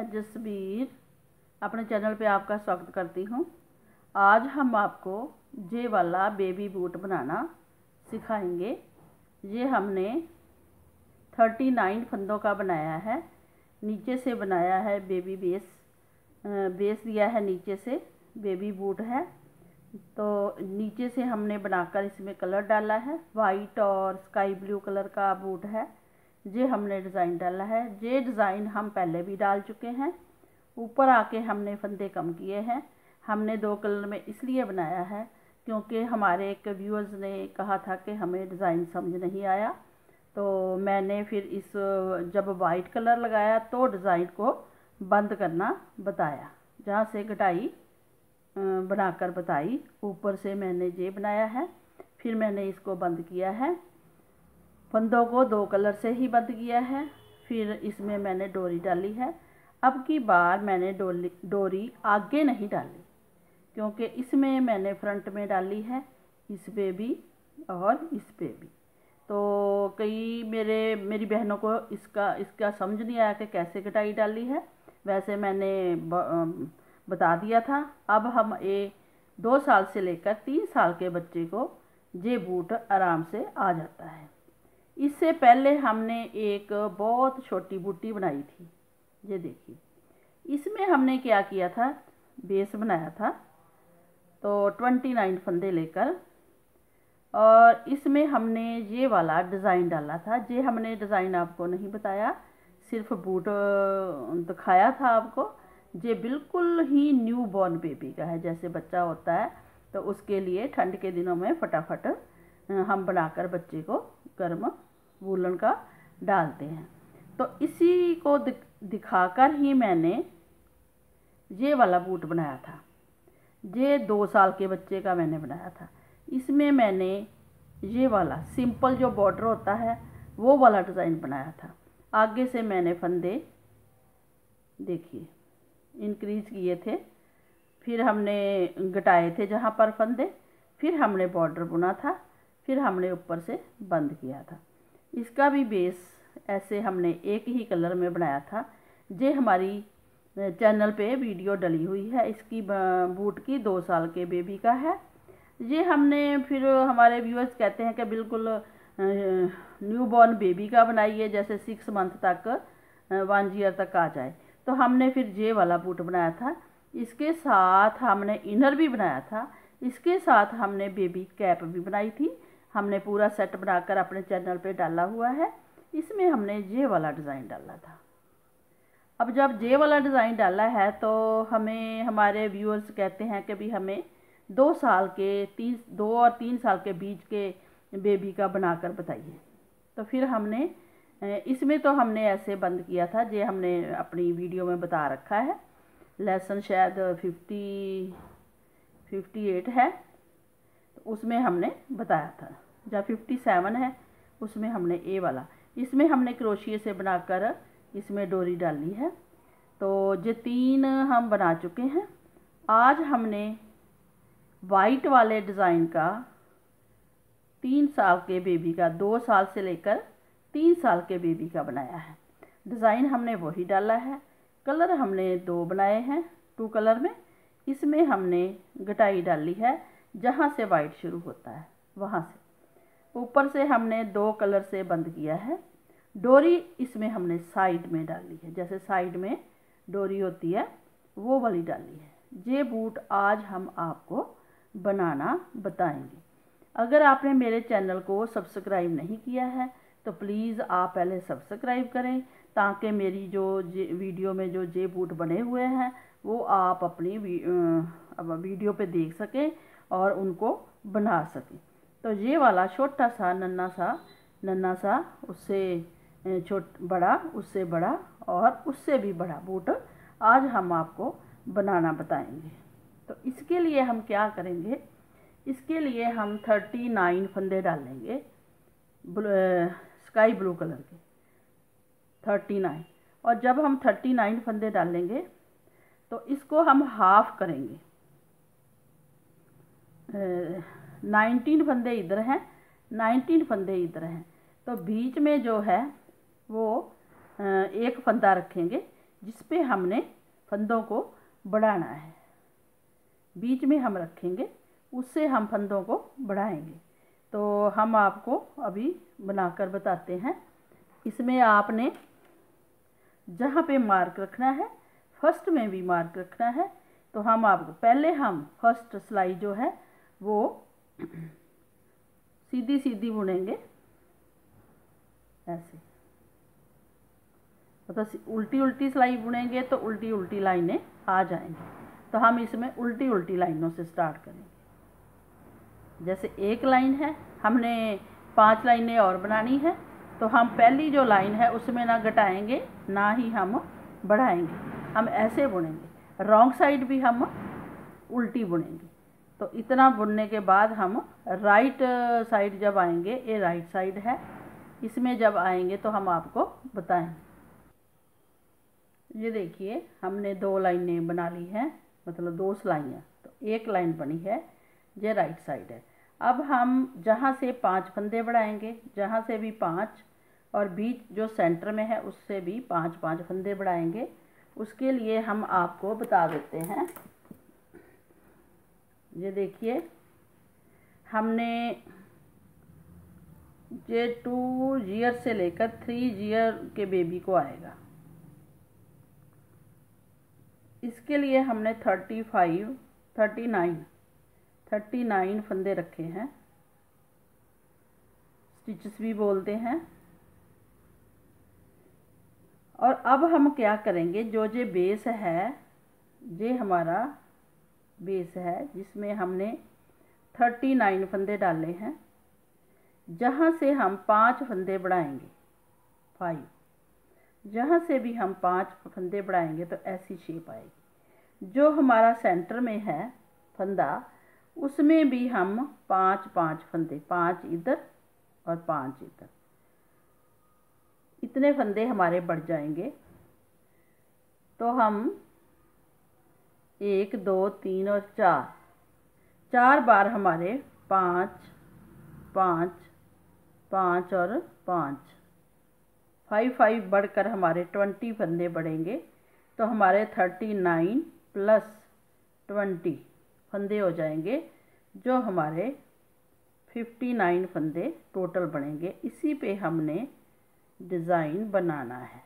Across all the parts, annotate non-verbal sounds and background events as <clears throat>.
मैं जसबीर अपने चैनल पे आपका स्वागत करती हूँ। आज हम आपको जे वाला बेबी बूट बनाना सिखाएँगे। ये हमने थर्टी नाइन फंदों का बनाया है। नीचे से बनाया है बेबी बेस बेस दिया है नीचे से बेबी बूट है। तो नीचे से हमने बनाकर इसमें कलर डाला है। वाइट और स्काई ब्लू कलर का बूट है। ये हमने डिज़ाइन डाला है। ये डिज़ाइन हम पहले भी डाल चुके हैं। ऊपर आके हमने फंदे कम किए हैं। हमने दो कलर में इसलिए बनाया है क्योंकि हमारे एक व्यूअर्स ने कहा था कि हमें डिज़ाइन समझ नहीं आया। तो मैंने फिर इस, जब वाइट कलर लगाया तो डिज़ाइन को बंद करना बताया। जहाँ से कटाई बनाकर बताई, ऊपर से मैंने ये बनाया है। फिर मैंने इसको बंद किया है। फंदों को दो कलर से ही बंद किया है फिर इसमें मैंने डोरी डाली है। अब की बार मैंने डोली डोरी आगे नहीं डाली क्योंकि इसमें मैंने फ्रंट में डाली है इस पे भी और इस पे भी। तो कई मेरे मेरी बहनों को इसका इसका समझ नहीं आया कि कैसे कटाई डाली है। वैसे मैंने ब, बता दिया था अब हम ये दो साल से लेकर तीन साल के बच्चे को ये बूट आराम से आ जाता है। इससे पहले हमने एक बहुत छोटी बूटी बनाई थी। ये देखिए। इसमें हमने क्या किया था? बेस बनाया था। तो ट्वेंटी नाइन फंदे लेकर और इसमें हमने ये वाला डिज़ाइन डाला था ये हमने डिज़ाइन आपको नहीं बताया, सिर्फ़ बूट दिखाया था आपको। ये बिल्कुल ही न्यू बॉर्न बेबी का है, जैसे बच्चा होता है तो उसके लिए ठंड के दिनों में फटाफट हम बनाकर बच्चे को गर्म वूलन का डालते हैं। तो इसी को दिखाकर ही मैंने ये वाला बूट बनाया था। ये दो साल के बच्चे का मैंने बनाया था। इसमें मैंने ये वाला, सिंपल जो बॉर्डर होता है, वो वाला डिज़ाइन बनाया था। आगे से मैंने फंदे देखिए इंक्रीज किए थे। फिर हमने घटाए थे जहाँ पर फंदे, फिर हमने बॉर्डर बुना था, फिर हमने ऊपर से बंद किया था। इसका भी बेस ऐसे हमने एक ही कलर में बनाया था। ये हमारी चैनल पे वीडियो डली हुई है, इसकी बूट की दो साल के बेबी का है। ये हमने फिर हमारे व्यूअर्स कहते हैं कि बिल्कुल न्यू बॉर्न बेबी का बनाइए जैसे सिक्स मंथ तक वन ईयर तक आ जाए। तो हमने फिर ये वाला बूट बनाया था। इसके साथ हमने इनर भी बनाया था। इसके साथ हमने बेबी कैप भी बनाई थी। हमने पूरा सेट बनाकर अपने चैनल पे डाला हुआ है। इसमें हमने ये वाला डिज़ाइन डाला था। अब जब जे वाला डिज़ाइन डाला है तो हमें, हमारे व्यूअर्स कहते हैं कि भी हमें दो साल के, तीन, दो और तीन साल के बीच के बेबी का बनाकर बताइए। तो फिर हमने इसमें तो हमने ऐसे बंद किया था जे हमने अपनी वीडियो में बता रखा है। लेसन शायद फिफ्टी फिफ्टी एट है। उसमें हमने बताया था। जहाँ फिफ्टी सेवन है, उसमें हमने ए वाला। इसमें हमने क्रोशिए से बनाकर इसमें डोरी डाली है। तो ये तीन हम बना चुके हैं। आज हमने वाइट वाले डिज़ाइन का तीन साल के बेबी का, दो साल से लेकर तीन साल के बेबी का बनाया है। डिज़ाइन हमने वही डाला है। कलर हमने दो बनाए हैं टू कलर में। इसमें हमने गटाई डाली है। जहाँ से वाइट शुरू होता है वहाँ से। ऊपर से हमने दो कलर से बंद किया है। डोरी इसमें हमने साइड में डाली है। जैसे साइड में डोरी होती है वो वाली डाली है। ये बूट आज हम आपको बनाना बताएँगे। अगर आपने मेरे चैनल को सब्सक्राइब नहीं किया है तो प्लीज़ आप पहले सब्सक्राइब करें ताकि मेरी जो जे वीडियो में जो जे बूट बने हुए हैं वो आप अपनी वी, वीडियो पे देख सकें और उनको बना सकें। तो ये वाला छोटा सा नन्ना सा नन्ना सा, उससे छोट, बड़ा, उससे बड़ा और उससे भी बड़ा बूट आज हम आपको बनाना बताएँगे। तो इसके लिए हम क्या करेंगे? इसके लिए हम थर्टी नाइन फंदे डालेंगे स्काई ब्लू कलर के। Thirty nine. और जब हम थर्टी नाइन फंदे डालेंगे तो इसको हम हाफ़ करेंगे। नाइनटीन फंदे इधर हैं, नाइनटीन फंदे इधर हैं। तो बीच में जो है, वो एक फंदा रखेंगे, जिस पे हमने फंदों को बढ़ाना है। बीच में हम रखेंगे, उससे हम फंदों को बढ़ाएँगे। तो हम आपको अभी बनाकर बताते हैं। इसमें आपने जहाँ पे मार्क रखना है फ़र्स्ट में भी मार्क रखना है। तो हम आपको, पहले हम फ़र्स्ट सिलाई जो है वो सीधी सीधी बुनेंगे, ऐसे। मतलब उल्टी उल्टी सिलाई बुनेंगे तो उल्टी उल्टी लाइनें आ जाएँगी। तो हम इसमें उल्टी उल्टी लाइनों से स्टार्ट करेंगे। जैसे एक लाइन है, हमने पाँच लाइनें और बनानी है तो हम पहली जो लाइन है उसमें ना घटाएँगे, ना ही हम बढ़ाएँगे। हम ऐसे बुनेंगे। रॉन्ग साइड भी हम उल्टी बुनेंगे। तो इतना बुनने के बाद हम राइट साइड जब आएँगे, ये राइट साइड है, इसमें जब आएँगे तो हम आपको बताएँगे ये देखिए, हमने दो लाइनें बना ली हैं मतलब दो सिलाइयाँ तो एक लाइन बनी है, ये राइट साइड है। अब हम जहाँ से पाँच फंदे बढ़ाएँगे, जहाँ से भी पाँच, और बीच जो सेंटर में है, उससे भी पाँच पाँच फंदे बढ़ाएँगे। उसके लिए हम आपको बता देते हैं ये देखिए, हमने ये टू जीयर से लेकर थ्री जीयर के बेबी को आएगा। इसके लिए हमने thirty five thirty nine thirty nine फंदे रखे हैं। स्टिचेस भी बोलते हैं। और अब हम क्या करेंगे, जो जे बेस है, ये हमारा बेस है, जिसमें हमने थर्टी नाइन फंदे डाले हैं, जहाँ से हम पाँच फंदे बढ़ाएँगे फाइव जहाँ से भी हम पाँच फंदे बढ़ाएँगे तो ऐसी शेप आएगी। जो हमारा सेंटर में है फंदा, उसमें भी हम पाँच पाँच फंदे, पाँच इधर और पाँच इधर। इतने फंदे हमारे बढ़ जाएँगे तो हम एक, दो, तीन और चार। चार बार हमारे पाँच पाँच पाँच और पाँच। फाइव फाइव बढ़कर हमारे ट्वेंटी फंदे बढ़ेंगे तो हमारे थर्टी नाइन प्लस ट्वेंटी फंदे हो जाएँगे, जो हमारे फिफ्टी नाइन फंदे टोटल बनेंगे इसी पे हमने डिज़ाइन बनाना है।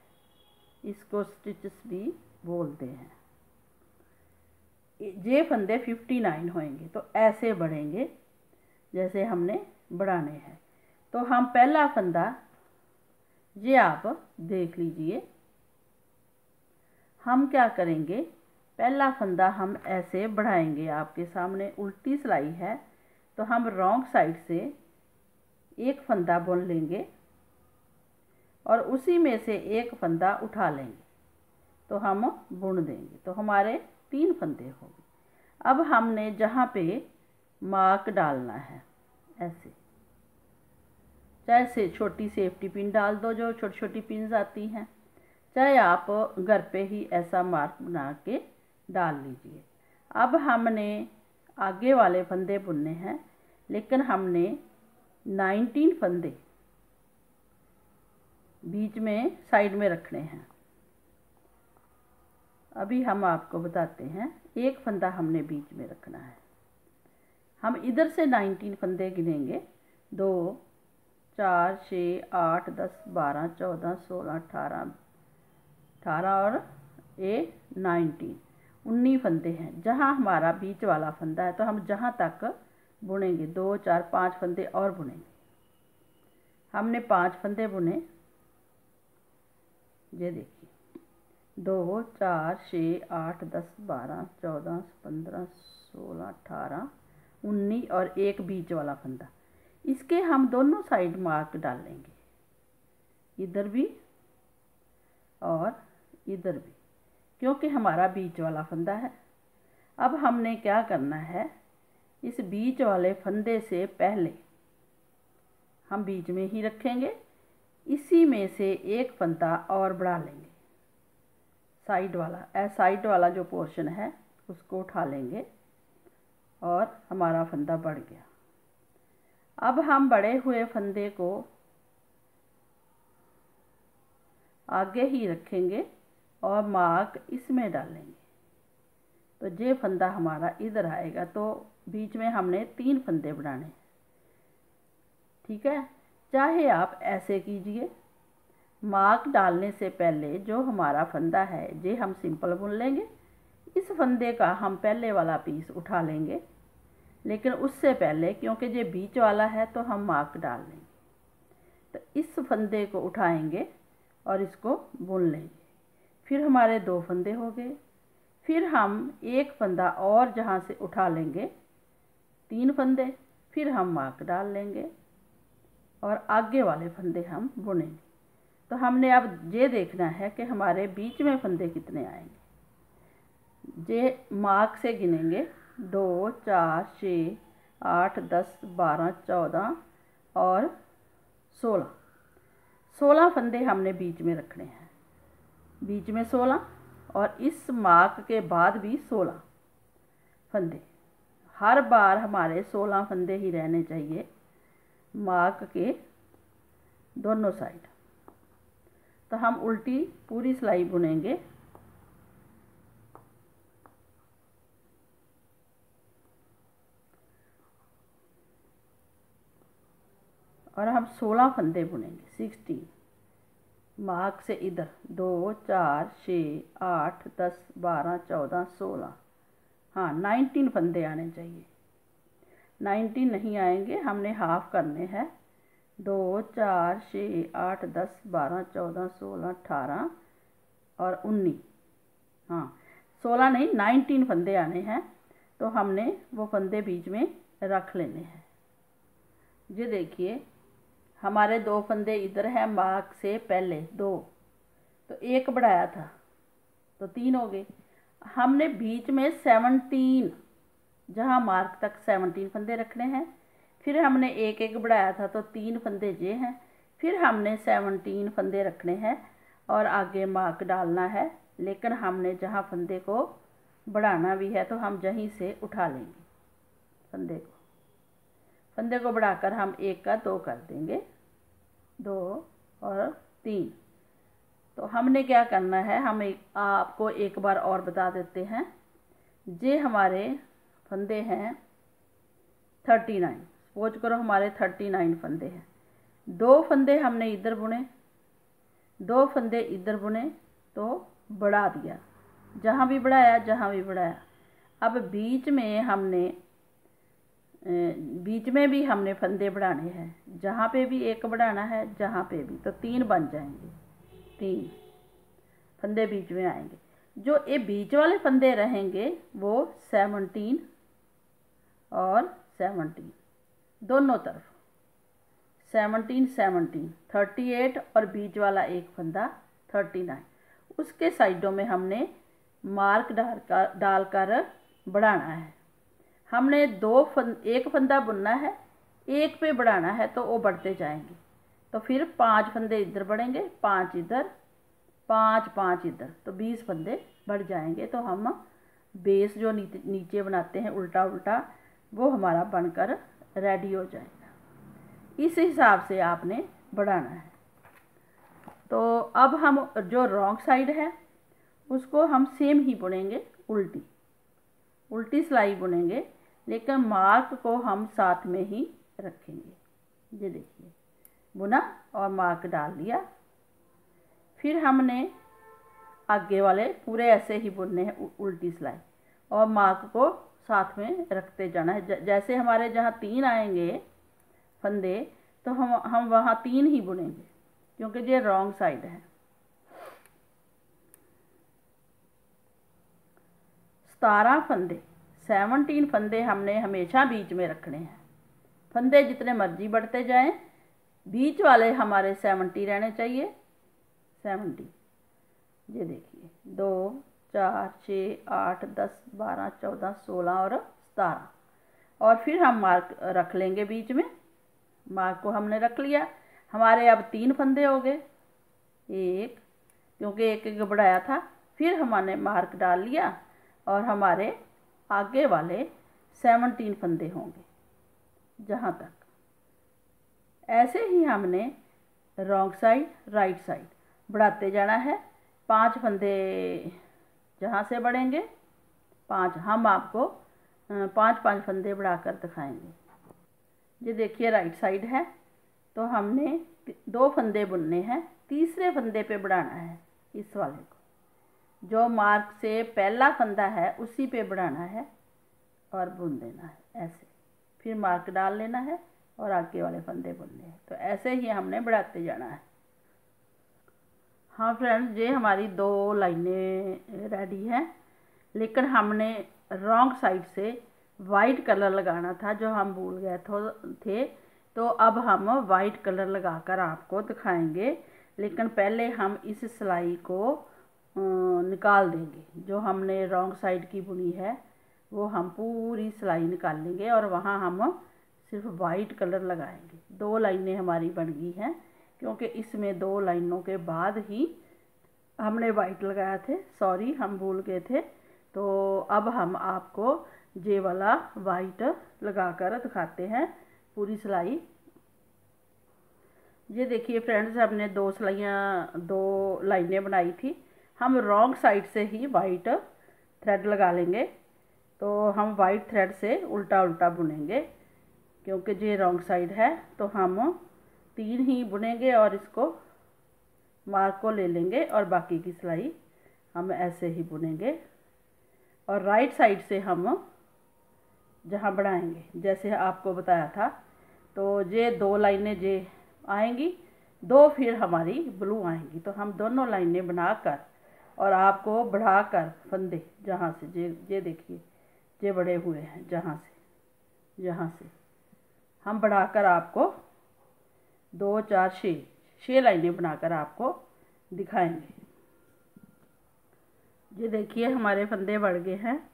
इसको स्टिचेस भी बोलते हैं। ये फंदे फिफ्टी नाइन होंगे तो ऐसे बढ़ेंगे जैसे हमने बढ़ाने हैं। तो हम पहला फंदा, ये आप देख लीजिए। हम क्या करेंगे? पहला फंदा हम ऐसे बढ़ाएँगे, आपके सामने उल्टी सिलाई है तो हम रॉन्ग साइड से एक फंदा बुन लेंगे और उसी में से एक फंदा उठा लेंगे तो हम बुन देंगे। तो हमारे तीन फंदे हो गए। अब हमने जहाँ पे मार्क डालना है, ऐसे। चाहे से छोटी सेफ्टी पिन डाल दो, जो छोटी छोटी पिन आती हैं। चाहे आप घर पे ही ऐसा मार्क बना के डाल लीजिए। अब हमने आगे वाले फंदे बुनने हैं, लेकिन हमने नाइनटीन फंदे बीच में साइड में रखने हैं। अभी हम आपको बताते हैं, एक फंदा हमने बीच में रखना है। हम इधर से नाइनटीन फंदे गिनेंगे। दो, चार छः आठ, दस, बारह, चौदह, सोलह, अठारह अठारह और ए, नाइनटीन। उन्नीस फंदे हैं। जहाँ हमारा बीच वाला फंदा है तो हम जहाँ तक बुनेंगे, दो, चार, पाँच फंदे और बुनेंगे। हमने पाँच फंदे बुने। ये देखिए दो, चार, छः, आठ, दस, बारह, चौदह, पंद्रह, सोलह, अठारह, उन्नीस और एक बीच वाला फंदा। इसके हम दोनों साइड मार्क डाल लेंगे। इधर भी और इधर भी, क्योंकि हमारा बीच वाला फंदा है। अब हमने क्या करना है? इस बीच वाले फंदे से पहले हम बीच में ही रखेंगे। इसी में से एक फंदा और बढ़ा लेंगे। साइड वाला, ए साइड वाला जो पोर्शन है, उसको उठा लेंगे और हमारा फंदा बढ़ गया। अब हम बड़े हुए फंदे को आगे ही रखेंगे और मार्क इसमें डालेंगे तो ये फंदा हमारा इधर आएगा तो बीच में हमने तीन फंदे बनाने ठीक है? चाहे आप ऐसे कीजिए। मार्क डालने से पहले जो हमारा फंदा है, जे हम सिंपल बुन लेंगे, इस फंदे का हम पहले वाला पीस उठा लेंगे। लेकिन उससे पहले, क्योंकि ये बीच वाला है तो हम मार्क डाल लेंगे। तो इस फंदे को उठाएँगे और इसको बुन लेंगे। फिर हमारे दो फंदे हो गए। फिर हम एक फंदा और जहाँ से उठा लेंगे, तीन फंदे, फिर हम मार्क डाल लेंगे और आगे वाले फंदे हम बुनेंगे। तो हमने अब ये देखना है कि हमारे बीच में फंदे कितने आएँगे। जे मार्क से गिनेंगे, दो, चार छः आठ, दस, बारह, चौदह और सोलह। सोलह फंदे हमने बीच में रखने हैं। बीच में सोलह और इस मार्क के बाद भी सोलह फंदे। हर बार हमारे सोलह फंदे ही रहने चाहिए मार्क के दोनों साइड। तो हम उल्टी पूरी सिलाई बुनेंगे। और हम सोलह फंदे बुनेंगे, सिक्सटीन। मार्क से इधर, दो, चार छः आठ, दस, बारह, चौदह, सोलह। हाँ नाइनटीन फंदे आने चाहिए। नाइनटीन नहीं आएँगे, हमने हाफ़ करने हैं। दो, चार छः आठ, दस, बारह, चौदह, सोलह, अठारह और उन्नीस। हाँ सोलह नहीं, नाइनटीन फंदे आने हैं तो हमने वो फंदे बीच में रख लेने हैं। ये देखिए, हमारे दो फंदे इधर हैं मार्क से पहले, दो। तो एक बढ़ाया था तो तीन हो गए। हमने बीच में सेवनटीन, जहाँ मार्क तक सेवनटीन फंदे रखने हैं फिर हमने एक एक बढ़ाया था तो तीन फंदे जे हैं। फिर हमने सेवनटीन फंदे रखने हैं और आगे मार्क डालना है। लेकिन हमने जहाँ फंदे को बढ़ाना भी है तो हम जहीं से उठा लेंगे फंदे को। फंदे को बढ़ाकर हम एक का दो कर देंगे। दो और तीन। तो हमने क्या करना है? हम एक, आपको एक बार और बता देते हैं। ये हमारे फंदे हैं थर्टी नाइन सपोज़ करो, हमारे थर्टी नाइन फंदे हैं। दो फंदे हमने इधर बुने, दो फंदे इधर बुने तो बढ़ा दिया। जहाँ भी बढ़ाया, जहाँ भी बढ़ाया। अब बीच में हमने बीच में भी हमने फंदे बढ़ाने हैं। जहाँ पे भी एक बढ़ाना है, जहाँ पे भी। तो तीन बन जाएँगे। तीन फंदे बीच में आएँगे। जो ये बीच वाले फंदे रहेंगे, वो सेवनटीन और सेवनटीन। दोनों तरफ़। Seventeen seventeen. थर्टी एट और बीच वाला एक फंदा थर्टी नाइन। उसके साइडों में हमने मार्क डाल कर डालकर बढ़ाना है। हमने दो फन, एक फंदा बुनना है, एक पे बढ़ाना है तो वो बढ़ते जाएँगे। तो फिर पाँच फंदे इधर बढ़ेंगे, पाँच इधर, पाँच पाँच इधर। तो बीस फंदे बढ़ जाएँगे। तो हम बेस जो नीचे बनाते हैं उल्टा उल्टा वो हमारा बनकर रेडी हो जाएगा। इस हिसाब से आपने बढ़ाना है। तो अब हम जो रॉन्ग साइड है, उसको हम सेम ही बुनेंगे, उल्टी। उल्टी सिलाई बुनेंगे, लेकिन मार्क को हम साथ में ही रखेंगे। ये देखिए, बुना और मार्क डाल दिया। फिर हमने आगे वाले पूरे ऐसे ही बुनने हैं उल्टी सिलाई और मार्क को साथ में रखते जाना है। जैसे हमारे जहाँ तीन आएँगे फंदे तो हम हम वहाँ तीन ही बुनेंगे, क्योंकि ये रॉन्ग साइड है। सतारह फंदे, सेवनटीन फंदे हमने हमेशा बीच में रखने हैं। फंदे जितने मर्ज़ी बढ़ते जाएँ, बीच वाले हमारे सेवनटी रहने चाहिए। सेवनटी, ये देखिए, दो चार छः आठ, दस, बारह, चौदह, सोलह और सतारह। और फिर हम मार्क रख लेंगे बीच में। मार्क को हमने रख लिया। हमारे अब तीन फंदे हो गए। एक, क्योंकि एक एक बढ़ाया था। फिर हमने मार्क डाल लिया और हमारे आगे वाले सेवनटीन फंदे होंगे। जहाँ तक। ऐसे ही हमने रॉन्ग साइड, राइट साइड बढ़ाते जाना है। पाँच फंदे जहाँ से बढ़ेंगे? पाँच। हम आपको पाँच पाँच फंदे बढ़ाकर दिखाएँगे। ये देखिए राइट साइड है। तो हमने दो फंदे बुनने हैं। तीसरे फंदे पे बढ़ाना है इस वाले को। जो मार्क से पहला फंदा है, उसी पे बढ़ाना है और बुन देना है। ऐसे। फिर मार्क डाल लेना है और आगे वाले फंदे बुनने हैं। तो ऐसे ही हमने बढ़ाते जाना है। हाँ फ्रेंड्स ये हमारी दो लाइनें रेडी हैं, लेकिन हमने रॉन्ग साइड से वाइट कलर लगाना था जो हम भूल गए थे तो अब हम वाइट कलर लगाकर आपको दिखाएँगे, लेकिन पहले हम इस सिलाई को निकाल देंगे। जो हमने रॉन्ग साइड की बुनी है, वो हम पूरी सिलाई निकाल लेंगे और वहाँ हम सिर्फ़ वाइट कलर लगाएँगे। दो लाइनें हमारी बन गई हैं। क्योंकि इसमें दो लाइनों के बाद ही हमने वाइट लगाया थे। सॉरी हम भूल गए थे। तो अब हम आपको जे वाला वाइट लगाकर दिखाते हैं। पूरी सिलाई। ये देखिए फ्रेंड्स हमने दो सिलाइयाँ, दो लाइनें बनाई थी। हम रॉन्ग साइड से ही वाइट थ्रेड लगा लेंगे। तो हम वाइट थ्रेड से उल्टा उल्टा बुनेंगे। क्योंकि ये रॉन्ग साइड है तो हम तीन ही बुनेंगे और इसको मार्क को ले लेंगे और बाकी की सिलाई हम ऐसे ही बुनेंगे। और राइट साइड से हम जहाँ बढ़ाएँगे, जैसे आपको बताया था तो ये दो लाइनें जे आएँगी, दो फिर हमारी ब्लू आएँगी। तो हम दोनों लाइनें बनाकर और आपको बढ़ाकर फंदे जहाँ से जे ये देखिए, ये बड़े हुए हैं, जहाँ से जहाँ से। हम बढ़ाकर आपको दो, चार छः छः लाइनें बनाकर आपको दिखाएँगे। ये देखिए, हमारे फंदे बढ़ गए हैं।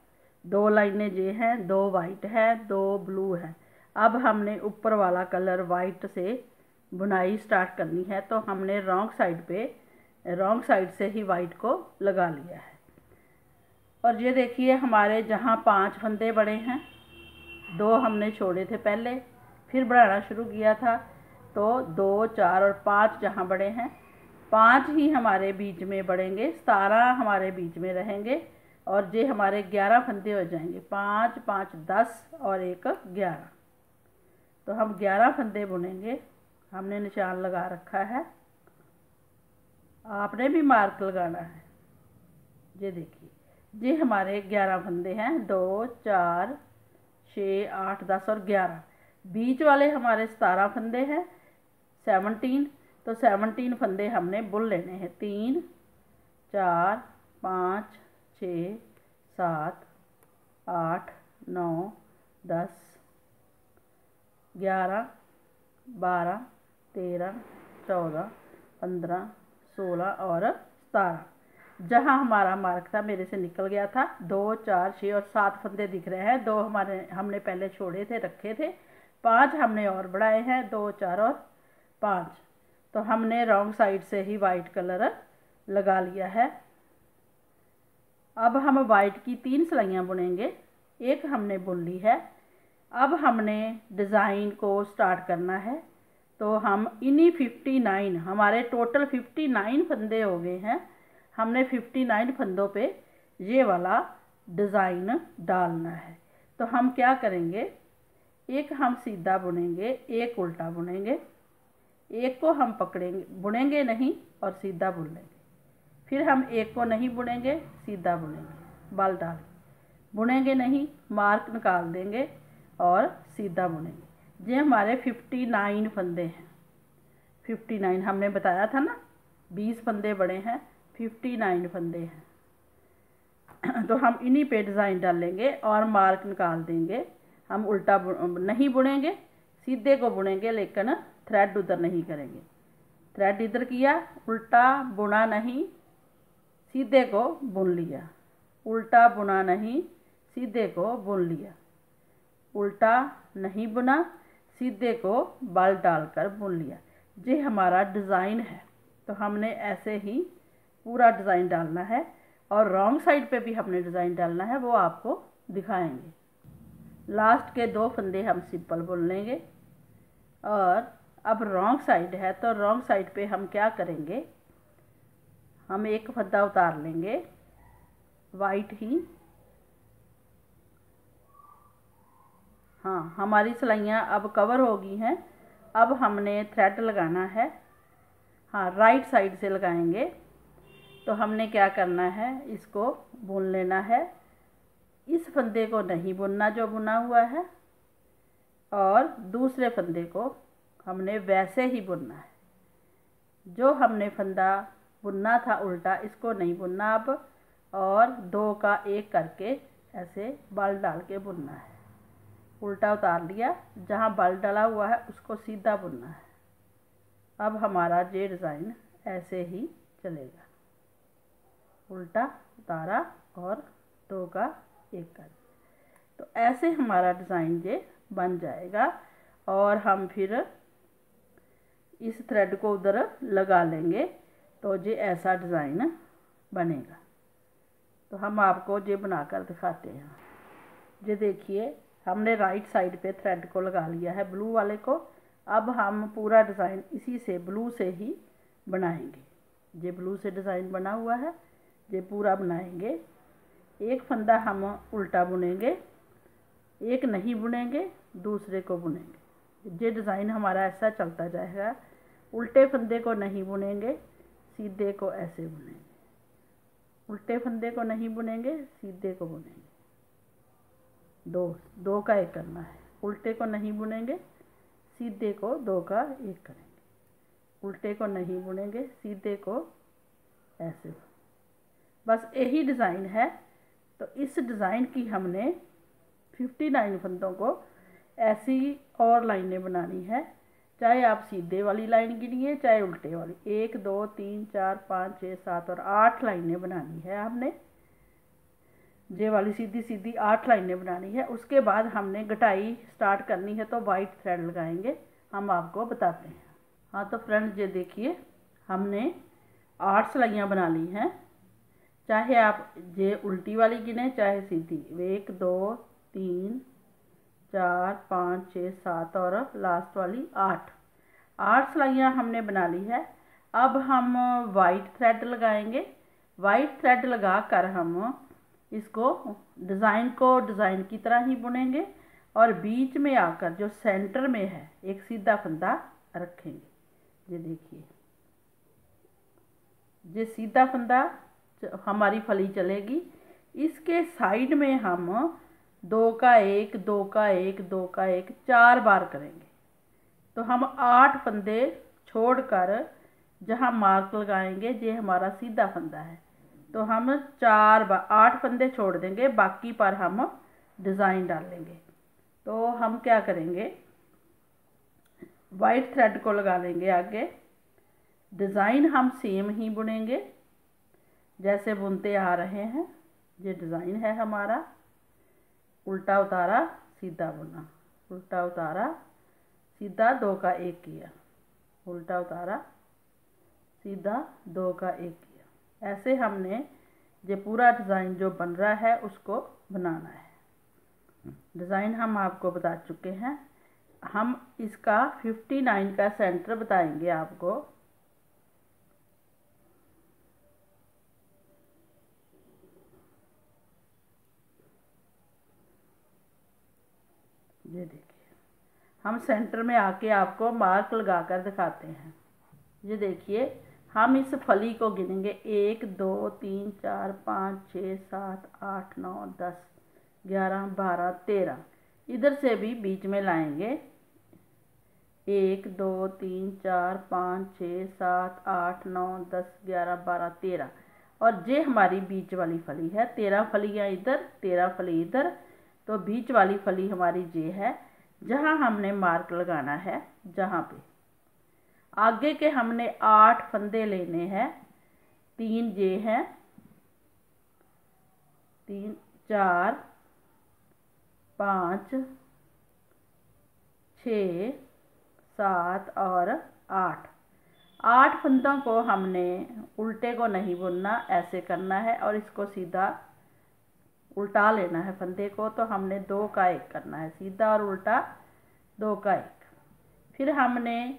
दो लाइनें ये हैं, दो वाइट है, दो ब्लू है। अब हमने ऊपर वाला कलर वाइट से बुनाई स्टार्ट करनी है तो हमने रॉन्ग साइड पे रॉन्ग साइड से ही वाइट को लगा लिया है। और ये देखिए, हमारे जहाँ पाँच फंदे बड़े हैं, दो हमने छोड़े थे पहले, फिर बढ़ाना शुरू किया था। तो दो, चार और पाँच जहाँ बड़े हैं, पाँच ही हमारे बीच में बढ़ेंगे सतारह हमारे बीच में रहेंगे और ये हमारे ग्यारह फंदे हो जाएँगे, पाँच पाँच, दस और एक ग्यारह। तो हम ग्यारह फंदे बुनेंगे, हमने निशान लगा रखा है। आपने भी मार्क लगाना है। ये देखिए ये हमारे ग्यारह फंदे हैं, दो, चार, छः, आठ, दस और ग्यारह। बीच वाले हमारे सतारह फंदे हैं सेवनटीन तो सेवनटीन फंदे हमने बुन लेने हैं। तीन, चार, पाँच, छ, सात, आठ, नौ, दस, ग्यारह, बारह, तेरह, चौदह, पंद्रह, सोलह और सतारह। जहाँ हमारा मार्क था, मेरे से निकल गया था। दो, चार, छः और सात फंदे दिख रहे हैं। दो हमारे, हमने पहले छोड़े थे, रखे थे। पाँच हमने और बढ़ाए हैं। दो, चार और पाँच। तो हमने रॉन्ग साइड से ही वाइट कलर लगा लिया है। अब हम वाइट की तीन सिलाइयाँ बुनेंगे। एक हमने बुन ली है। अब हमने डिज़ाइन को स्टार्ट करना है। तो हम इन्हीं फिफ्टी नाइन हमारे टोटल फिफ्टी नाइन फंदे हो गए हैं। हमने फिफ्टी नाइन फंदों पे ये वाला डिज़ाइन डालना है। तो हम क्या करेंगे? एक हम सीधा बुनेंगे, एक उल्टा बुनेंगे। एक को हम पकड़ेंगे, बुनेंगे नहीं और सीधा बुन लेंगे। फिर हम एक को नहीं बुनेंगे, सीधा बुनेंगे। बाल डाल। बुनेंगे नहीं, मार्क निकाल देंगे और सीधा बुनेंगे। ये हमारे फिफ्टी नाइन फंदे हैं। फिफ्टी नाइन, हमने बताया था ना, बीस फंदे बड़े हैं, फिफ्टी नाइन फंदे हैं। <clears throat> तो हम इन्हीं पे डिज़ाइन डालेंगे और मार्क निकाल देंगे। हम उल्टा नहीं बुनेंगे, सीधे को बुनेंगे, लेकिन थ्रेड उधर नहीं करेंगे। थ्रेड इधर किया, उल्टा बुना नहीं, सीधे को बुन लिया। उल्टा बुना नहीं, सीधे को बुन लिया। उल्टा नहीं बुना, सीधे को बाल डालकर बुन लिया। ये हमारा डिज़ाइन है। तो हमने ऐसे ही पूरा डिज़ाइन डालना है और रॉन्ग साइड पे भी हमने डिज़ाइन डालना है, वो आपको दिखाएँगे। लास्ट के दो फंदे हम सिंपल बुन लेंगे और अब रॉन्ग साइड है तो रॉन्ग साइड पे हम क्या करेंगे? हम एक फद्दा उतार लेंगे। वाइट ही। हाँ हमारी सिलाइयाँ अब कवर हो गई हैं। अब हमने थ्रेड लगाना है। हाँ राइट साइड से लगाएँगे। तो हमने क्या करना है? इसको बुन लेना है। इस फंदे को नहीं बुनना जो बुना हुआ है, और दूसरे फंदे को हमने वैसे ही बुनना है। जो हमने फंदा बुनना था उल्टा, इसको नहीं बुनना अब, और दो का एक करके ऐसे बल डाल के बुनना है। उल्टा उतार लिया, जहाँ बल डाला हुआ है, उसको सीधा बुनना है। अब हमारा ये डिज़ाइन ऐसे ही चलेगा। उल्टा उतारा और दो का एक कर। तो ऐसे हमारा डिज़ाइन ये बन जाएगा, और हम फिर इस थ्रेड को उधर लगा लेंगे तो ये ऐसा डिज़ाइन बनेगा। तो हम आपको ये बनाकर दिखाते हैं। ये देखिए, हमने राइट साइड पे थ्रेड को लगा लिया है ब्लू वाले को। अब हम पूरा डिज़ाइन इसी से ब्लू से ही बनाएँगे। ये ब्लू से डिज़ाइन बना हुआ है। ये पूरा बनाएँगे। एक फंदा हम उल्टा बुनेंगे, एक नहीं बुनेंगे, दूसरे को बुनेंगे। ये डिज़ाइन हमारा ऐसा चलता जाएगा। उल्टे फंदे को नहीं बुनेंगे, सीधे को ऐसे बुनेंगे। उल्टे फंदे को नहीं बुनेंगे, सीधे को बुनेंगे। दो दो का एक करना है। उल्टे को नहीं बुनेंगे, सीधे को दो का एक करेंगे। उल्टे को नहीं बुनेंगे, सीधे को ऐसे बस यही डिज़ाइन है। तो इस डिज़ाइन की हमने फिफ्टी नाइन फंदों को ऐसी और लाइनें बनानी है। चाहे आप सीधे वाली लाइन गिनिए, चाहे उल्टे वाली। एक, दो, तीन, चार, पाँच छः सात और आठ लाइनें बनानी है हमने। जे वाली सीधी सीधी आठ लाइनें बनानी है, उसके बाद हमने गटाई स्टार्ट करनी है तो वाइट थ्रेड लगाएँगे। हम आपको बताते हैं। हाँ तो फ्रेंड ये देखिए, हमने आठ सिलाइयाँ बना ली हैं। चाहे आप जे उल्टी वाली गिने, चाहे सीधी। एक, दो, तीन चार, पाँच, छः, सात और लास्ट वाली आठ। आठ सिलाइयाँ हमने बना ली है। अब हम वाइट थ्रेड लगाएँगे। वाइट थ्रेड लगा कर हम इसको डिज़ाइन को डिज़ाइन की तरह ही बुनेंगे और बीच में आकर जो सेंटर में है, एक सीधा फंदा रखेंगे। ये देखिए। ये सीधा फंदा हमारी फली चलेगी। इसके साइड में हम दो का एक, दो का एक, दो का एक, चार बार करेंगे। तो हम आठ फंदे छोड़कर जहाँ मार्क लगाएँगे, ये हमारा सीधा फंदा है। तो हम चार बार आठ फंदे छोड़ देंगे, बाकी पर हम डिज़ाइन डालेंगे तो हम क्या करेंगे? वाइट थ्रेड को लगा लेंगे आगे। डिज़ाइन हम सेम ही बुनेंगे, जैसे बुनते आ रहे हैं। ये डिज़ाइन है हमारा। उल्टा उतारा, सीधा बुना उल्टा उतारा, सीधा दो का एक किया। उल्टा उतारा, सीधा दो का एक किया। ऐसे हमने ये पूरा डिज़ाइन जो बन रहा है, उसको बनाना है। डिज़ाइन हम आपको बता चुके हैं। हम इसका फिफ्टी नाइन का सेंटर बताएँगे आपको। ये देखिए। हम सेंटर में आके आपको मार्क लगा कर दिखाते हैं। ये देखिए, हम इस फली को गिनेंगे। एक, दो, तीन, चार, पाँच छः सात, आठ, नौ, दस, ग्यारह, बारह, तेरह। इधर से भी बीच में लाएँगे। एक, दो, तीन, चार, पाँच छः सात, आठ, नौ, दस, ग्यारह, बारह, तेरह। और ये हमारी बीच वाली फली है, तेरह फलियाँ इधर, तेरह फली इधर तो बीच वाली फली हमारी जे है, जहाँ हमने मार्क लगाना है, जहाँ पे। आगे के हमने आठ फंदे लेने हैं, तीन जे हैं, तीन, चार, पाँच, छ, सात और आठ। आठ फंदों को हमने उल्टे को नहीं बुनना, ऐसे करना है और इसको सीधा उल्टा लेना है फंदे को तो हमने दो का एक करना है, सीधा और उल्टा दो का एक। फिर हमने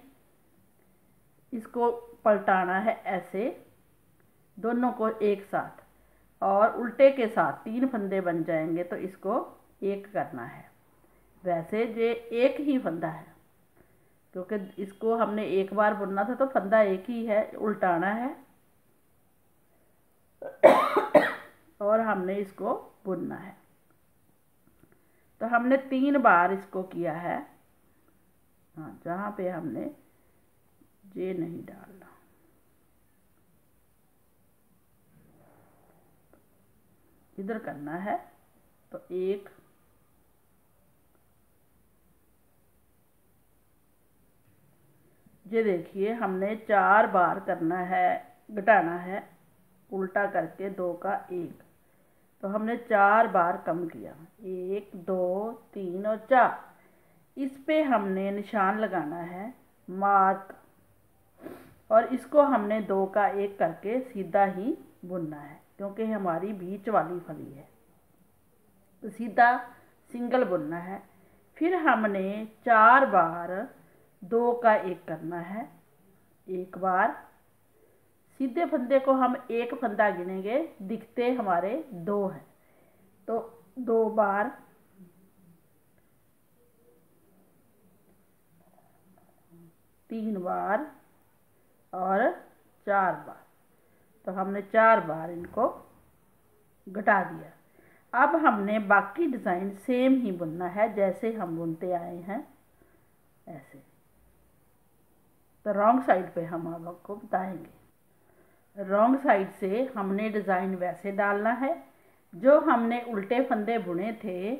इसको पलटाना है ऐसे, दोनों को एक साथ, और उल्टे के साथ तीन फंदे बन जाएँगे तो इसको एक करना है। वैसे ये एक ही फंदा है, क्योंकि इसको हमने एक बार बुनना था तो फंदा एक ही है, उल्टाना है। और हमने इसको बुनना है। तो हमने तीन बार इसको किया है। हाँ जहाँ पे हमने जे नहीं डालना इधर करना है तो एक, ये देखिए, हमने चार बार करना है, घटाना है, उल्टा करके दो का एक। तो हमने चार बार कम किया। एक, दो, तीन और चार। इस पे हमने निशान लगाना है मार्क। और इसको हमने दो का एक करके सीधा ही बुनना है, क्योंकि हमारी बीच वाली फली है। तो सीधा सिंगल बुनना है। फिर हमने चार बार दो का एक करना है। एक बार सीधे फंदे को हम एक फंदा गिनेंगे, दिखते हमारे दो हैं। तो दो बार तीन बार और चार बार। तो हमने चार बार इनको घटा दिया। अब हमने बाकी डिज़ाइन सेम ही बुनना है, जैसे हम बुनते आए हैं, ऐसे। तो रॉन्ग साइड पे हम आपको बताएँगे। रॉन्ग साइड से हमने डिज़ाइन वैसे डालना है। जो हमने उल्टे फंदे बुने थे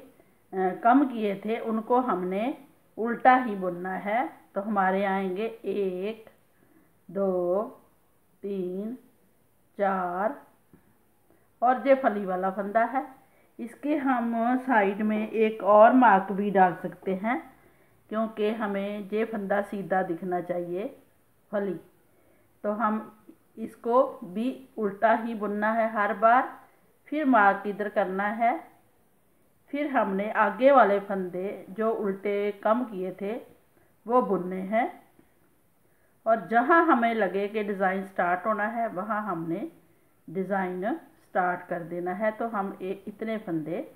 कम किए थे, उनको हमने उल्टा ही बुनना है। तो हमारे आएँगे एक, दो, तीन, चार, और ये फली वाला फंदा है। इसके हम साइड में एक और मार्क भी डाल सकते हैं, क्योंकि हमें ये फंदा सीधा दिखना चाहिए फली। तो हम इसको भी उल्टा ही बुनना है हर बार। फिर मार्क इधर करना है। फिर हमने आगे वाले फंदे जो उल्टे कम किए थे, वो बुनने हैं। और जहाँ हमें लगे कि डिज़ाइन स्टार्ट होना है, वहाँ हमने डिज़ाइन स्टार्ट कर देना है। तो हम एक इतने फंदे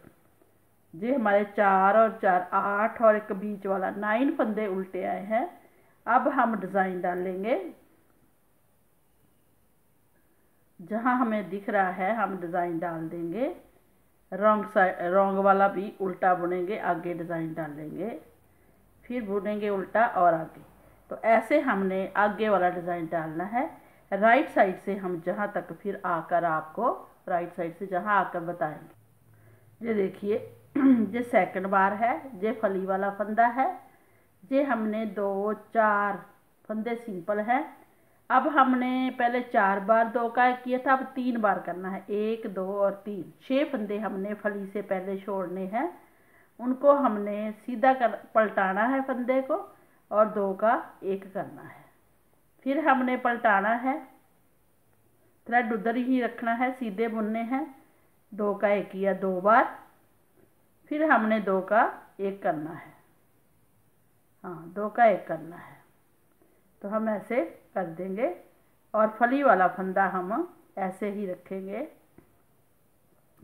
जी हमारे चार और चार आठ और एक बीच वाला नाइन फंदे उल्टे आए हैं। अब हम डिज़ाइन डालेंगे जहाँ हमें दिख रहा है, हम डिज़ाइन डाल देंगे। रॉन्ग साइड रॉन्ग वाला भी उल्टा बुनेंगे, आगे डिज़ाइन डालेंगे फिर बुनेंगे उल्टा और आगे। तो ऐसे हमने आगे वाला डिज़ाइन डालना है। राइट साइड से हम जहाँ तक फिर आकर आपको राइट साइड से जहाँ आकर बताएँगे। ये देखिए, <clears throat> ये सेकंड बार है, ये फली वाला फंदा है। ये हमने दो, चार फंदे सिंपल है। अब हमने पहले चार बार दो का किया था, अब तीन बार करना है। एक, दो और तीन। छः फंदे हमने फली से पहले छोड़ने हैं। उनको हमने सीधा कर, पलटाना है फंदे को और दो का एक करना है। फिर हमने पलटाना है। थ्रेड उधर ही रखना है, सीधे बुनने हैं। दो का एक किया दो बार। फिर हमने दो का एक करना है। हाँ दो का एक करना है। तो हम ऐसे कर देंगे और फली वाला फंदा हम ऐसे ही रखेंगे।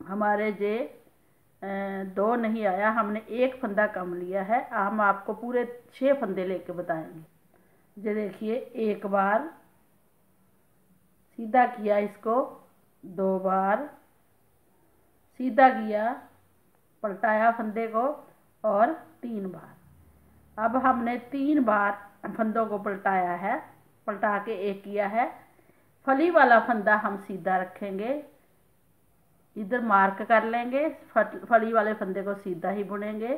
हमारे जे दो नहीं आया, हमने एक फंदा कम लिया है। हम आपको पूरे छः फंदे लेके बताएँगे। ये देखिए, एक बार, सीधा किया इसको, दो बार, सीधा किया, पलटाया फंदे को, और तीन बार। अब हमने तीन बार फंदों को पलटाया है, पलटा के एक किया है। फली वाला फंदा हम सीधा रखेंगे, इधर मार्क कर लेंगे, फली वाले फंदे को सीधा ही बुनेंगे,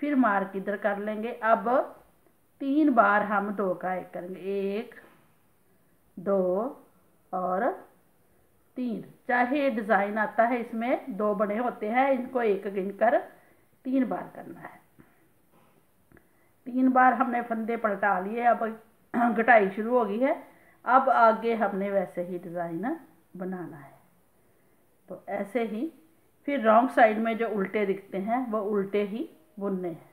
फिर मार्क इधर कर लेंगे। अब तीन बार हम दो का एक करेंगे। एक, दो और तीन। चाहे डिज़ाइन आता है, इसमें दो बने होते हैं, इनको एक गिनकर तीन बार करना है। तीन बार हमने फंदे पलटा लिए, अब घटाई शुरू हो गई है। अब आगे हमने वैसे ही डिज़ाइन बनाना है। तो ऐसे ही फिर रॉन्ग साइड में जो उल्टे दिखते हैं, वो उल्टे ही बुनने हैं।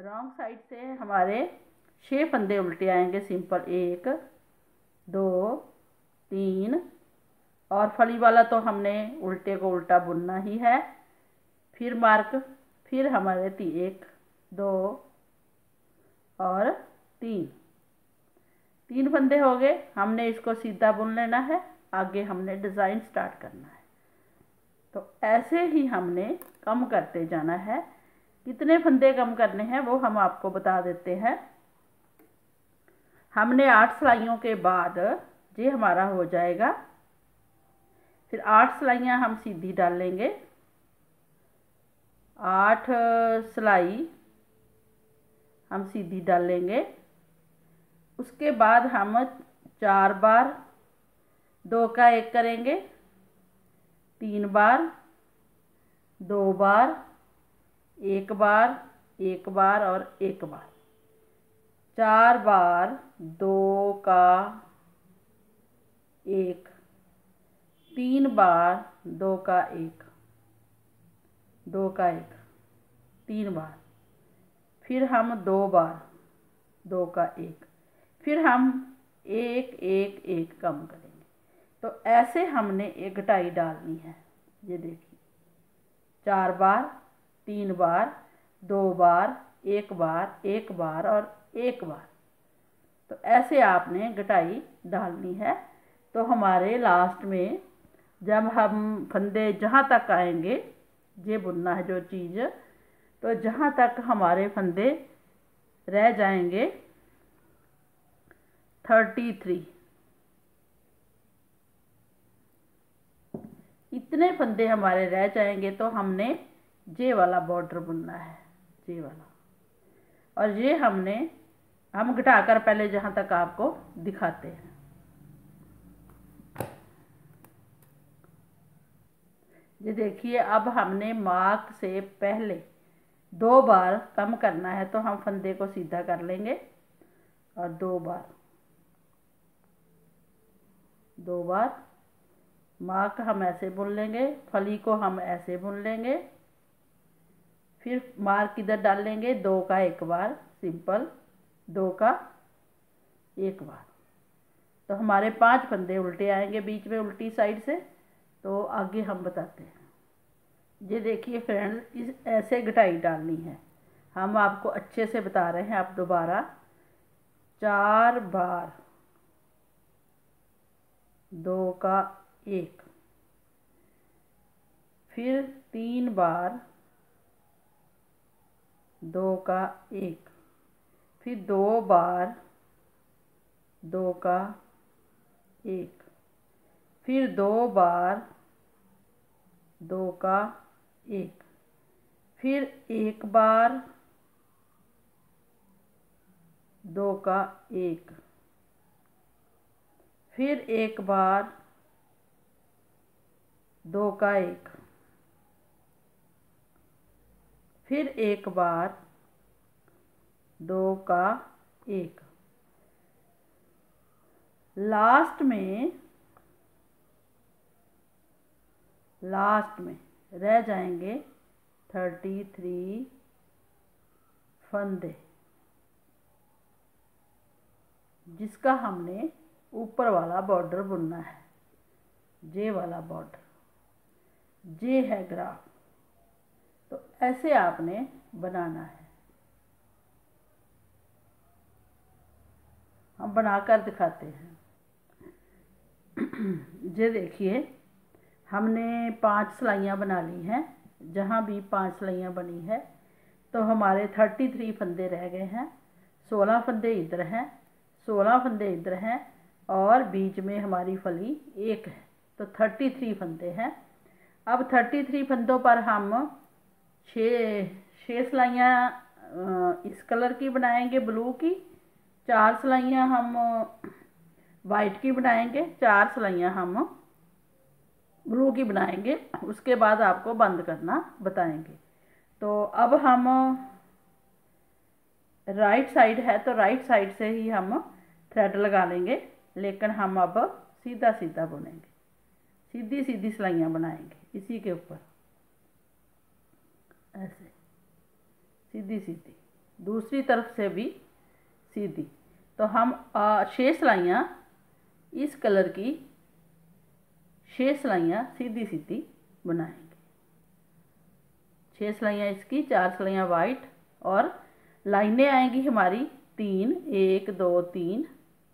रॉन्ग साइड से हमारे छः फंदे उल्टे आएँगे, सिंपल एक, दो, तीन, और फली वाला तो हमने उल्टे को उल्टा बुनना ही है। फिर मार्क, फिर हमारे ती, एक, दो और तीन। तीन फंदे हो गए। हमने इसको सीधा बुन लेना है। आगे हमने डिज़ाइन स्टार्ट करना है। तो ऐसे ही हमने कम करते जाना है। कितने फंदे कम करने हैं वो हम आपको बता देते हैं। हमने आठ सिलाइयों के बाद ये हमारा हो जाएगा। फिर आठ सिलाइयाँ हम सीधी डाल लेंगे। आठ सिलाई हम सीधी डाल लेंगे। उसके बाद हम चार बार दो का एक करेंगे। तीन बार, दो बार, एक बार एक बार और एक बार। चार बार दो का एक, तीन बार दो का एक, दो का एक, तीन बार। फिर हम दो बार, दो का एक, फिर हम एक एक एक कम करेंगे। तो ऐसे हमने एक घटाई डालनी है, ये देखिए। चार बार, तीन बार, दो बार, एक बार एक बार और एक बार। तो ऐसे आपने घटाई डालनी है। तो हमारे लास्ट में जब हम फंदे जहाँ तक आएँगे, ये बुनना है जो चीज़ तो जहाँ तक हमारे फंदे रह जाएँगे थर्टी थ्री इतने फंदे हमारे रह जाएँगे तो हमने जे वाला बॉर्डर बुनना है जे वाला। और ये हमने, हम घटाकर पहले जहाँ तक आपको दिखाते हैं। ये देखिए, अब हमने मार्क से पहले दो बार कम करना है तो हम फंदे को सीधा कर लेंगे और दो बार दो बार मार्क हम ऐसे बुन लेंगे, फली को हम ऐसे बुन लेंगे, फिर मार्क इधर डाल लेंगे, दो का एक बार, सिंपल, दो का एक बार। तो हमारे पाँच फंदे उल्टे आएँगे बीच में उल्टी साइड से तो आगे हम बताते हैं। ये देखिए फ्रेंड्स इस ऐसे घटाई डालनी है। हम आपको अच्छे से बता रहे हैं आप दोबारा। चार बार। दो का एक। फिर तीन बार। दो का एक। फिर दो बार। दो का एक। फिर दो बार। दो का एक। फिर एक बार, दो का एक। फिर एक बार, दो का एक। फिर एक बार, दो का एक। लास्ट में लास्ट में। रह जाएँगे थर्टी थ्री फंदे। जिसका हमने ऊपर वाला बॉर्डर बुनना है। जे वाला बॉर्डर जे है ग्राफ तो ऐसे आपने बनाना है। हम बनाकर दिखाते हैं। <clears throat> ये देखिए। हमने पाँच सिलाइयाँ बना ली हैं, जहाँ भी पाँच सिलाइयाँ बनी है तो हमारे थर्टी थ्री फंदे रह गए हैं, सोलह फंदे इधर हैं, सोलह फंदे इधर हैं, और बीच में हमारी फली एक है तो थर्टी थ्री फंदे हैं। अब थर्टी थ्री फंदों पर हम छः छः सिलाइयाँ इस कलर की बनाएँगे, ब्लू की, चार सिलाइयाँ हम वाइट की बनाएँगे, चार सिलाइयाँ हम ब्लू की बनाएँगे, उसके बाद आपको बंद करना बताएँगे। तो अब हम राइट साइड है तो राइट साइड से ही हम थ्रेड लगा लेंगे, लेकिन हम अब सीधा सीधा बुनेंगे। सीधी सीधी सिलाइयाँ बनाएँगे, इसी के ऊपर। ऐसे। सीधी सीधी दूसरी तरफ़ से भी सीधी। तो हम छः सिलाइयाँ इस कलर की छः सिलाइयाँ सीधी सीधी बनाएँगे। छः सिलाइयाँ इसकी, चार सिलाइयाँ वाइट और लाइनें आएँगी हमारी तीन, एक, दो, तीन,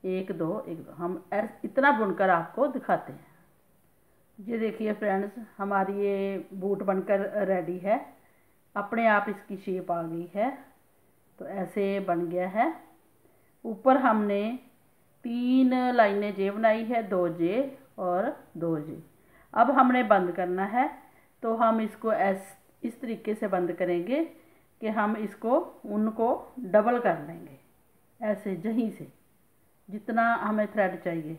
एक, दो एक, दो। हम इतना बुनकर आपको दिखाते हैं। ये देखिए फ्रेंड्स हमारी ये बूट बनकर रेडी है। अपने आप इसकी शेप आ गई है। तो ऐसे बन गया है। ऊपर हमने तीन लाइनें जे बनाई है, दो जे और दो जी। अब हमने बंद करना है तो हम इसको ऐस इस तरीके से बंद करेंगे कि हम इसको, उनको डबल कर लेंगे ऐसे, जहीं से। जितना हमें थ्रेड चाहिए।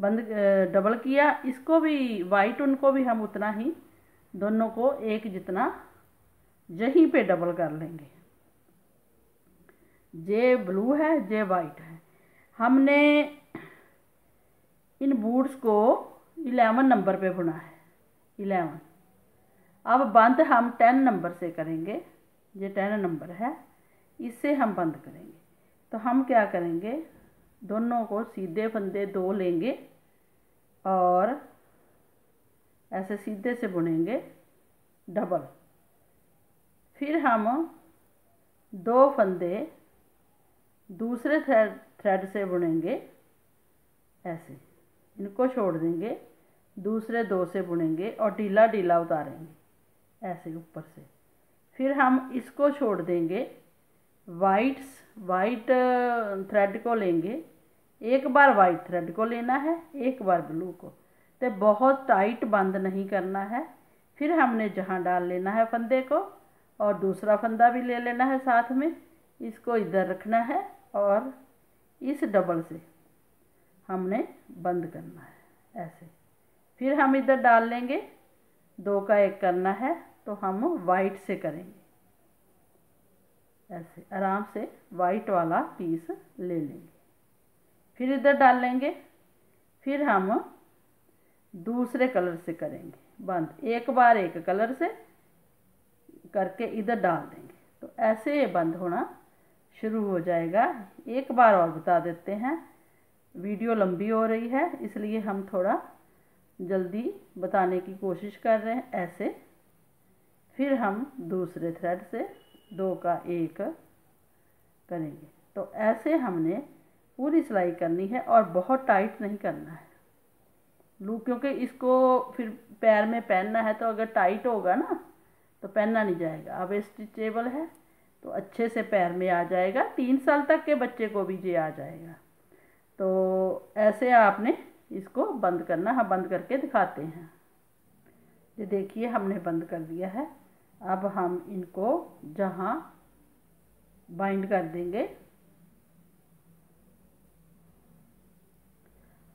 बंद डबल किया। इसको भी वाइट उनको भी हम उतना ही, दोनों को एक जितना, जहीं पे डबल कर लेंगे। जे ब्लू है जे वाइट है। हमने इन बूट्स को इलेवन नंबर पे बुना है, इलेवन। अब बंद हम टेन नंबर से करेंगे, ये टेन नंबर है, इससे हम बंद करेंगे। तो हम क्या करेंगे, दोनों को सीधे फंदे दो लेंगे और ऐसे सीधे से बुनेंगे डबल। फिर हम दो फंदे दूसरे थ्रेड थ्रेड से बुनेंगे ऐसे। इनको छोड़ देंगे, दूसरे दो से बुनेंगे और ढीला ढीला उतारेंगे, ऐसे ऊपर से। फिर हम इसको छोड़ देंगे वाइट वाइट थ्रेड को लेंगे। एक बार वाइट थ्रेड को लेना है, एक बार ब्लू को। तो बहुत टाइट बंद नहीं करना है। फिर हमने जहाँ डाल लेना है फंदे को, और दूसरा फंदा भी ले लेना है साथ में। इसको इधर रखना है और इस डबल से। हमने बंद करना है, ऐसे। फिर हम इधर डाल लेंगे, दो का एक करना है तो हम वाइट से करेंगे। ऐसे, आराम से वाइट वाला पीस ले लेंगे। फिर इधर डाल लेंगे, फिर हम दूसरे कलर से करेंगे। बंद, एक बार एक कलर से करके इधर डाल देंगे। तो ऐसे ये बंद होना शुरू हो जाएगा। एक बार और बता देते हैं। वीडियो लंबी हो रही है, इसलिए हम थोड़ा जल्दी बताने की कोशिश कर रहे हैं ऐसे। फिर हम दूसरे थ्रेड से दो का एक करेंगे। तो ऐसे हमने पूरी सिलाई करनी है और बहुत टाइट नहीं करना है। लू क्योंकि इसको फिर पैर में पहनना है तो अगर टाइट होगा ना तो पहनना नहीं जाएगा। अब स्टिचेबल है तो अच्छे से पैर में आ जाएगा। तीन साल तक के बच्चे को भी ये आ जाएगा। तो ऐसे आपने इसको बंद करना हम बंद करके दिखाते हैं। ये देखिए, हमने बंद कर दिया है। अब हम इनको जहाँ बाइंड कर देंगे।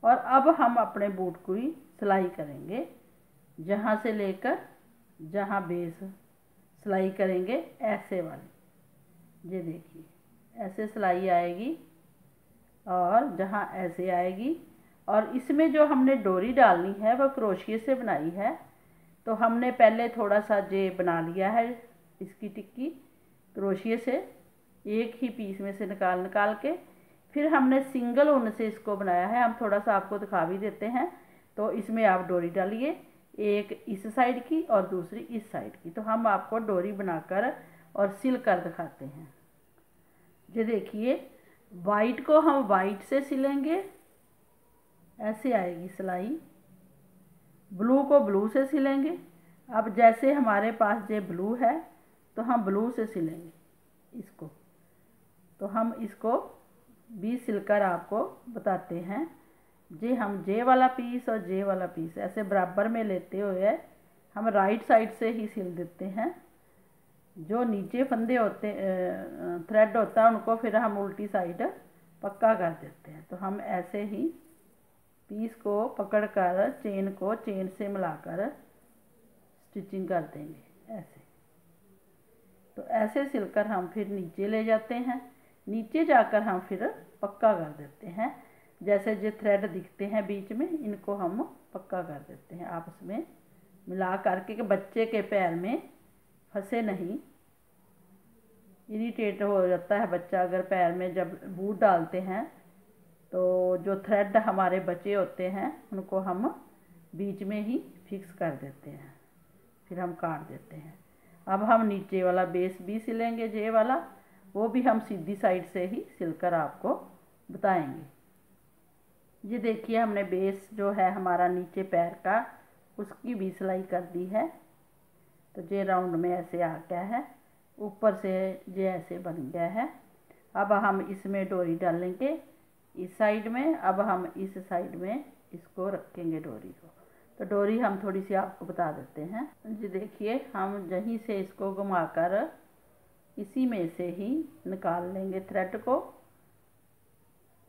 और अब हम अपने बूट को ही सिलाई करेंगे। जहाँ से लेकर, जहाँ बेस सिलाई करेंगे, ऐसे वाली। ये देखिए, ऐसे सिलाई आएगी। और जहाँ ऐसे आएगी। और इसमें जो हमने डोरी डालनी है, वह क्रोशिए से बनाई है। तो हमने पहले थोड़ा सा जे बना लिया है इसकी टिक्की क्रोशिए से। एक ही पीस में से निकाल निकाल के फिर हमने सिंगल ऊन से इसको बनाया है। हम थोड़ा सा आपको दिखा भी देते हैं। तो इसमें आप डोरी डालिए, एक इस साइड की और दूसरी इस साइड की। तो हम आपको डोरी बनाकर और सिल कर दिखाते हैं। ये देखिए वाइट को हम वाइट से सिलेंगे। ऐसे आएगी सिलाई। ब्लू को ब्लू से सिलेंगे। अब जैसे हमारे पास ये ब्लू है तो हम ब्लू से सिलेंगे इसको। तो हम इसको भी सिलकर आपको बताते हैं। जे हम जे वाला पीस और जे वाला पीस ऐसे बराबर में लेते हुए हम राइट साइड से ही सिल देते हैं। जो नीचे फंदे होते थ्रेड होता है, उनको फिर हम उल्टी साइड पक्का कर देते हैं। तो हम ऐसे ही पीस को पकड़कर चेन को चेन से मिलाकर स्टिचिंग कर देंगे, ऐसे। तो ऐसे सिलकर हम फिर नीचे ले जाते हैं। नीचे जाकर हम फिर पक्का कर देते हैं। जैसे जो थ्रेड दिखते हैं बीच में, इनको हम पक्का कर देते हैं आपस में मिला करके बच्चे के पैर में फंसे नहीं। इरीटेट हो जाता है बच्चा अगर पैर में जब बूट डालते हैं तो जो थ्रेड हमारे बचे होते हैं, उनको हम बीच में ही फिक्स कर देते हैं, फिर हम काट देते हैं। अब हम नीचे वाला बेस भी सिलेंगे जे वाला, वो भी हम सीधी साइड से ही सिलकर आपको बताएँगे। ये देखिए हमने बेस जो है हमारा नीचे पैर का, उसकी भी सिलाई कर दी है। तो जे राउंड में ऐसे आ गया है, ऊपर से जे ऐसे बन गया है। अब हम इसमें डोरी डालेंगे, इस साइड में, अब हम इस साइड में इसको रखेंगे डोरी को। तो डोरी हम थोड़ी सी आपको बता देते हैं। जी देखिए, हम यहीं से इसको घुमाकर इसी में से ही निकाल लेंगे थ्रेड को।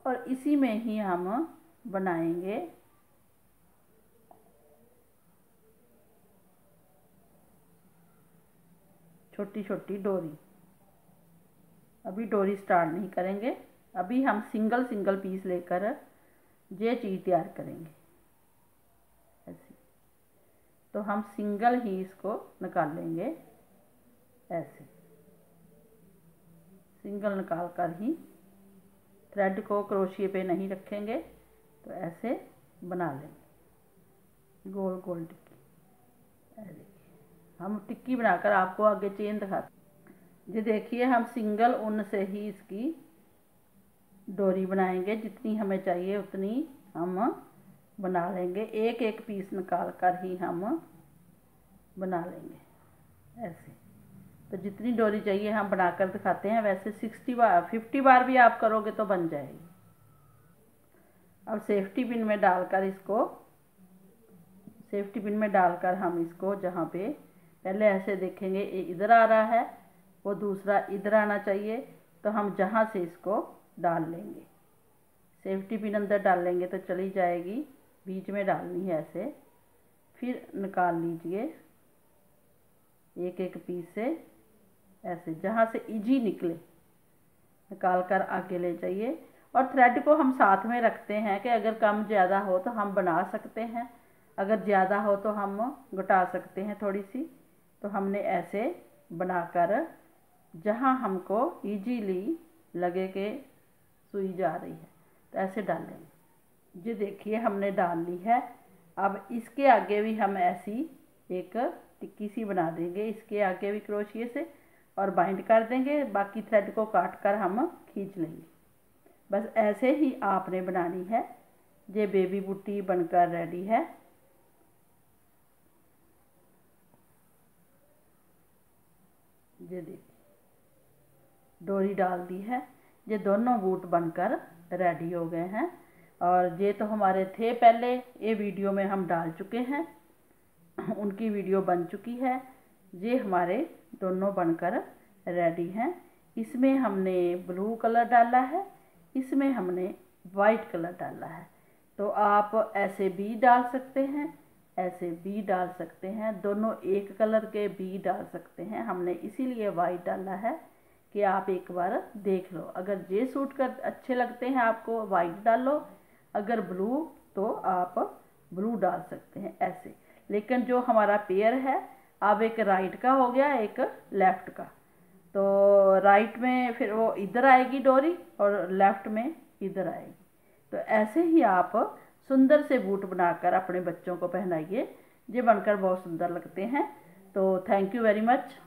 और इसी में ही हम बनाएँगे छोटी छोटी डोरी। अभी डोरी स्टार्ट नहीं करेंगे। अभी हम सिंगल सिंगल पीस लेकर ये चीज़ तैयार करेंगे। ऐसे। तो हम सिंगल ही इसको निकाल लेंगे। ऐसे। सिंगल निकाल कर ही थ्रेड को क्रोशिए पे नहीं रखेंगे तो ऐसे बना लेंगे। गोल गोल टिक्की। देखिए हम टिक्की बनाकर आपको आगे चेन दिखाते ये देखिए, हम सिंगल ऊन से ही इसकी डोरी बनाएँगे। जितनी हमें चाहिए उतनी हम बना लेंगे। एक एक पीस निकाल कर ही हम बना लेंगे। ऐसे। तो जितनी डोरी चाहिए हम बनाकर दिखाते हैं। वैसे सिक्सटी बार, फिफ्टी बार भी आप करोगे तो बन जाएगी। अब सेफ्टी पिन में डालकर इसको, सेफ्टी पिन में डालकर हम इसको जहाँ पे पहले ऐसे देखेंगे ये इधर आ रहा है, वो दूसरा इधर आना चाहिए तो हम जहाँ से इसको डाल लेंगे। सेफ्टी पिन अंदर डाल लेंगे तो चली जाएगी, बीच में डालनी है ऐसे। फिर निकाल लीजिए एक एक पीस से, ऐसे, जहाँ से इजी निकले। निकाल कर आगे ले जाइए। और थ्रेड को हम साथ में रखते हैं कि अगर कम ज़्यादा हो तो हम बना सकते हैं, अगर ज़्यादा हो तो हम घटा सकते हैं थोड़ी सी। तो हमने ऐसे बनाकर जहाँ हमको इजीली लगे कि सुई जा रही है तो ऐसे डालेंगे जी देखिए, हमने डाल ली है। अब इसके आगे भी हम ऐसी एक टिक्की सी बना देंगे। इसके आगे भी क्रोशिए से और बाइंड कर देंगे। बाकी थ्रेड को काट कर हम खींच लेंगे। बस ऐसे ही आपने बनानी है। ये बेबी बुट्टी बनकर रेडी है। ये देखिए डोरी डाल दी है। ये दोनों बूट बनकर रेडी हो गए हैं। और ये तो हमारे थे पहले, ये वीडियो में हम डाल चुके हैं। उनकी वीडियो बन चुकी है। ये हमारे दोनों बनकर रेडी हैं। इसमें हमने ब्लू कलर डाला है। इसमें हमने वाइट कलर डाला है। तो आप ऐसे भी डाल सकते हैं। ऐसे बी डाल सकते हैं। दोनों एक कलर के बी डाल सकते हैं। हमने इसीलिए वाइट डाला है कि आप एक बार देख लो। अगर ये सूट कर अच्छे लगते हैं आपको वाइट डालो। अगर ब्लू तो आप ब्लू डाल सकते हैं ऐसे। लेकिन जो हमारा पेयर है, अब एक राइट का हो गया, एक लेफ़्ट का। तो राइट में फिर वो इधर आएगी डोरी और लेफ़्ट में इधर आएगी। तो ऐसे ही आप सुंदर से बूट बनाकर अपने बच्चों को पहनाइए। ये बनकर बहुत सुंदर लगते हैं। तो थैंक यू वेरी मच